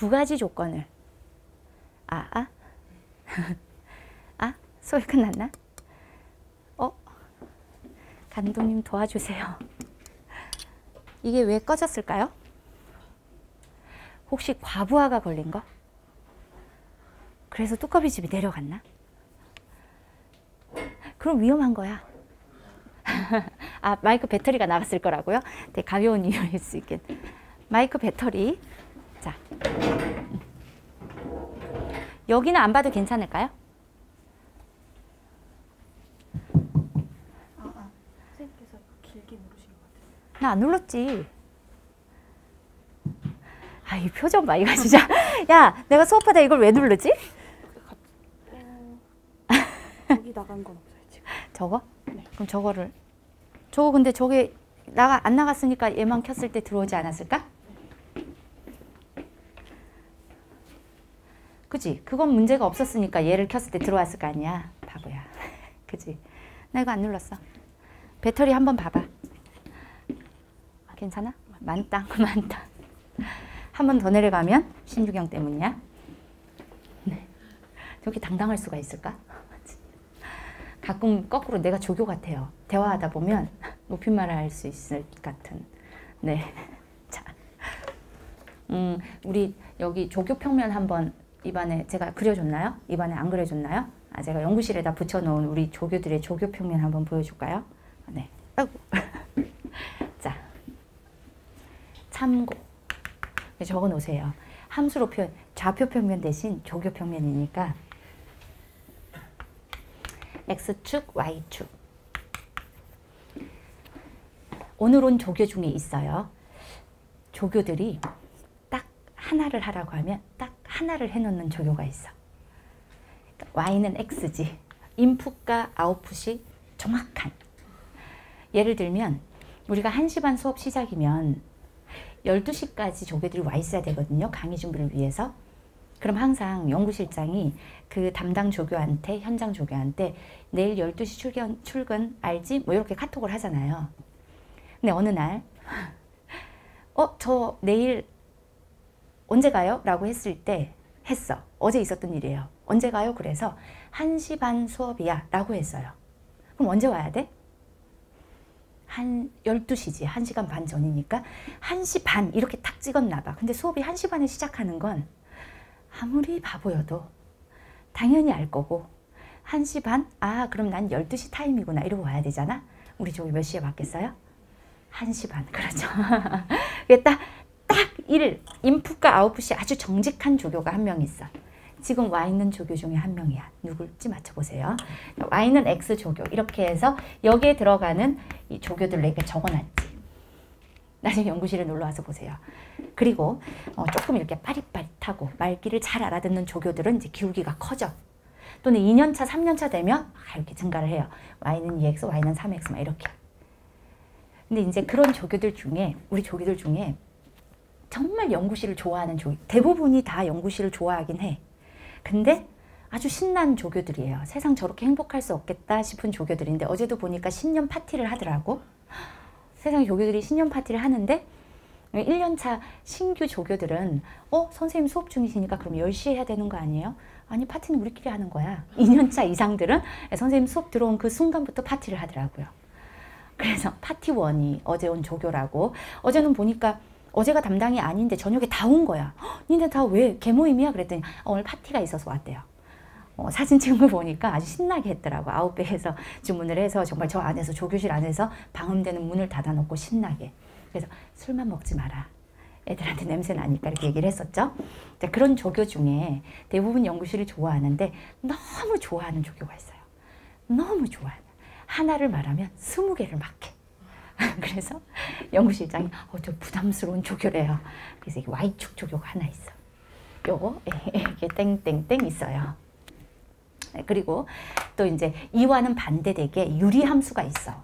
두 가지 조건을 아, 아? 아? 소리 끝났나? 어? 감독님 도와주세요. 이게 왜 꺼졌을까요? 혹시 과부하가 걸린 거? 그래서 뚜껑이 집이 내려갔나? 그럼 위험한 거야. 아 마이크 배터리가 나갔을 거라고요? 되게 가벼운 이유일 수 있겠. 마이크 배터리. 자 여기는 안 봐도 괜찮을까요? 아, 아. 선생님께서 길게 누르신 것 같아요. 나 안 눌렀지. 아, 이 표정 봐, 이거 진짜. 야, 내가 수업하다 이걸 왜 누르지? 어, 여기 나간 건 없어요 지금. 저거? 네. 그럼 저거를. 저거 근데 저게 나가, 안 나갔으니까 얘만 켰을 때 들어오지 않았을까? 그지? 그건 문제가 없었으니까 얘를 켰을 때 들어왔을 거 아니야. 바보야. 그지? 나 이거 안 눌렀어. 배터리 한번 봐봐. 괜찮아? 만땅, 만땅. 한 번 더 내려가면 신주경 때문이야. 네. 저렇게 당당할 수가 있을까? 가끔 거꾸로 내가 조교 같아요. 대화하다 보면 높임말을 할 수 있을 것 같은. 네. 자, 음, 우리 여기 조교 평면 한번 입안에 제가 그려줬나요? 입안에 안 그려줬나요? 아, 제가 연구실에다 붙여놓은 우리 조교들의 조교 평면 한번 보여줄까요? 네. 자, 참고. 적어 놓으세요. 함수로 표현, 좌표 평면 대신 조교 평면이니까 X축, Y축. 오늘 온 조교 중에 있어요. 조교들이 딱 하나를 하라고 하면 딱 하나를 해놓는 조교가 있어. Y는 X지. 인풋과 아웃풋이 정확한. 예를 들면 우리가 1시 반 수업 시작이면 12시까지 조교들이 와 있어야 되거든요. 강의 준비를 위해서. 그럼 항상 연구실장이 그 담당 조교한테 현장 조교한테 내일 12시 출근, 출근 알지? 뭐 이렇게 카톡을 하잖아요. 근데 어느 날 어, 저 내일 언제 가요? 라고 했을 때 했어. 어제 있었던 일이에요. 언제 가요? 그래서 1시 반 수업이야 라고 했어요. 그럼 언제 와야 돼? 한 12시지. 1시간 반 전이니까 1시 반 이렇게 탁 찍었나 봐. 근데 수업이 1시 반에 시작하는 건 아무리 바보여도 당연히 알 거고 1시 반? 아 그럼 난 12시 타임이구나 이러고 와야 되잖아. 우리 저기 몇 시에 받겠어요? 1시 반. 그렇죠. 그게 딱, 딱 1, 인풋과 아웃풋이 아주 정직한 조교가 한 명 있어. 지금 와 있는 조교 중에 한 명이야. 누굴지 맞춰보세요. Y는 X 조교. 이렇게 해서 여기에 들어가는 이 조교들을 이렇게 적어놨지. 나중에 연구실에 놀러 와서 보세요. 그리고 어, 조금 이렇게 빠릿빠릿하고 말귀를 잘 알아듣는 조교들은 이제 기울기가 커져. 또는 2년차, 3년차 되면 이렇게 증가를 해요. Y는 2X, Y는 3X 막 이렇게. 근데 이제 그런 조교들 중에 우리 조교들 중에 정말 연구실을 좋아하는 조교 대부분이 다 연구실을 좋아하긴 해. 근데 아주 신난 조교들이에요. 세상 저렇게 행복할 수 없겠다 싶은 조교들인데 어제도 보니까 신년 파티를 하더라고. 세상 조교들이 신년 파티를 하는데 1년차 신규 조교들은 어? 선생님 수업 중이시니까 그럼 10시에 해야 되는 거 아니에요? 아니 파티는 우리끼리 하는 거야. 2년차 이상들은 선생님 수업 들어온 그 순간부터 파티를 하더라고요. 그래서 파티원이 어제 온 조교라고 어제는 보니까 어제가 담당이 아닌데 저녁에 다 온 거야. 니네 다 왜 개모임이야? 그랬더니 어, 오늘 파티가 있어서 왔대요. 어, 사진 찍은 거 보니까 아주 신나게 했더라고. 아웃백에서 주문을 해서 정말 저 안에서 조교실 안에서 방음되는 문을 닫아놓고 신나게. 그래서 술만 먹지 마라. 애들한테 냄새 나니까 이렇게 얘기를 했었죠. 그런 조교 중에 대부분 연구실을 좋아하는데 너무 좋아하는 조교가 있어요. 너무 좋아하는. 하나를 말하면 스무 개를 막 해. 그래서 연구실장이 어, 저 부담스러운 조교래요. 그래서 이게 Y축 조교가 하나 있어. 요거 이렇게 땡땡땡 있어요. 네, 그리고 또 이제 이와는 반대되게 유리함수가 있어.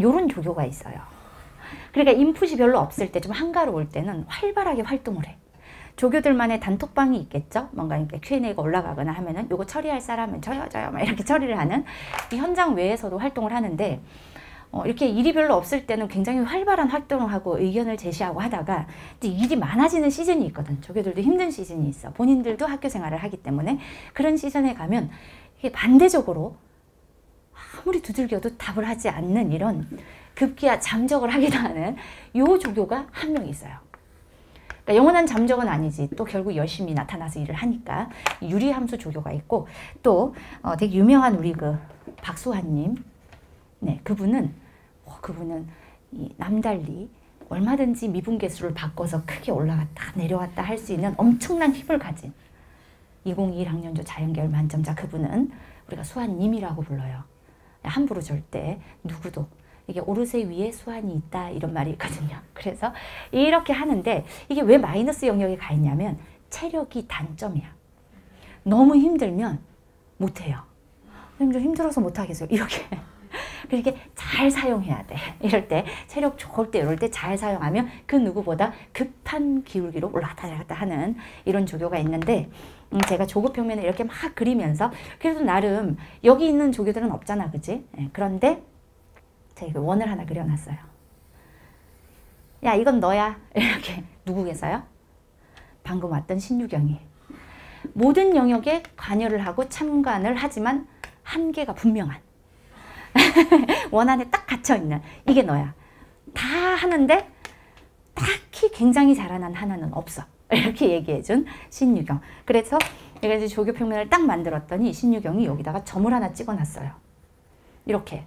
요런 조교가 있어요. 그러니까 인풋이 별로 없을 때 좀 한가로울 때는 활발하게 활동을 해. 조교들만의 단톡방이 있겠죠. 뭔가 이렇게 Q&A가 올라가거나 하면은 요거 처리할 사람은 저요 저요 막 이렇게 처리를 하는 이 현장 외에서도 활동을 하는데 어, 이렇게 일이 별로 없을 때는 굉장히 활발한 활동을 하고 의견을 제시하고 하다가 이제 일이 많아지는 시즌이 있거든. 조교들도 힘든 시즌이 있어. 본인들도 학교 생활을 하기 때문에 그런 시즌에 가면 이게 반대적으로 아무리 두들겨도 답을 하지 않는 이런 급기야 잠적을 하기도 하는 요 조교가 한 명 있어요. 그러니까 영원한 잠적은 아니지. 또 결국 열심히 나타나서 일을 하니까 유리함수 조교가 있고 또 어, 되게 유명한 우리 그 박수환님, 네 그분은 어, 그분은 이 남달리 얼마든지 미분 계수를 바꿔서 크게 올라갔다 내려왔다 할 수 있는 엄청난 힘을 가진 2021학년도 자연계열 만점자 그분은 우리가 수환님이라고 불러요. 함부로 절대 누구도 이게 오르세 위에 수완이 있다 이런 말이 있거든요. 그래서 이렇게 하는데 이게 왜 마이너스 영역에 가 있냐면 체력이 단점이야. 너무 힘들면 못해요. 좀 힘들어서 못하겠어요. 이렇게. 그렇게 잘 사용해야 돼. 이럴 때 체력 좋을 때 이럴 때 잘 사용하면 그 누구보다 급한 기울기로 올라갔다 하는 이런 조교가 있는데 음, 제가 조교 평면을 이렇게 막 그리면서 그래도 나름 여기 있는 조교들은 없잖아, 그지? 예, 그런데 제가 그 원을 하나 그려놨어요. 야, 이건 너야. 이렇게 누구겠어요? 방금 왔던 신유경이. 모든 영역에 관여를 하고 참관을 하지만 한계가 분명한. 원 안에 딱 갇혀있는. 이게 너야. 다 하는데 딱히 굉장히 잘하는 하나는 없어. 이렇게 얘기해준 신유경. 그래서 내가 이제 조교 평면을 딱 만들었더니 신유경이 여기다가 점을 하나 찍어놨어요. 이렇게.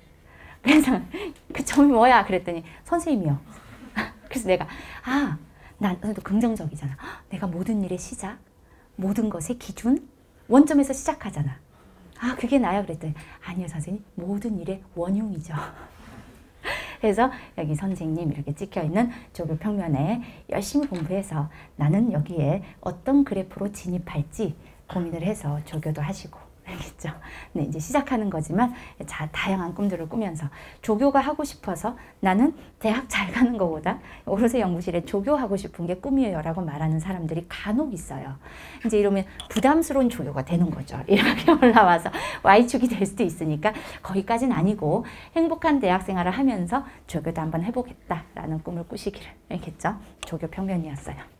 그래서 그 점이 뭐야? 그랬더니 선생님이요. 그래서 내가 아, 난또 긍정적이잖아. 내가 모든 일의 시작, 모든 것의 기준, 원점에서 시작하잖아. 아, 그게 나야 그랬더니 아니요, 선생님. 모든 일의 원흉이죠. 그래서 여기 선생님 이렇게 찍혀 있는 조교 평면에 열심히 공부해서 나는 여기에 어떤 그래프로 진입할지 고민을 해서 조교도 하시고 알겠죠? 네, 이제 시작하는 거지만 자, 다양한 꿈들을 꾸면서 조교가 하고 싶어서 나는 대학 잘 가는 것보다 오르세 연구실에 조교하고 싶은 게 꿈이에요 라고 말하는 사람들이 간혹 있어요. 이제 이러면 부담스러운 조교가 되는 거죠. 이렇게 올라와서 Y축이 될 수도 있으니까 거기까지는 아니고 행복한 대학 생활을 하면서 조교도 한번 해보겠다라는 꿈을 꾸시기를 알겠죠? 조교 평면이었어요.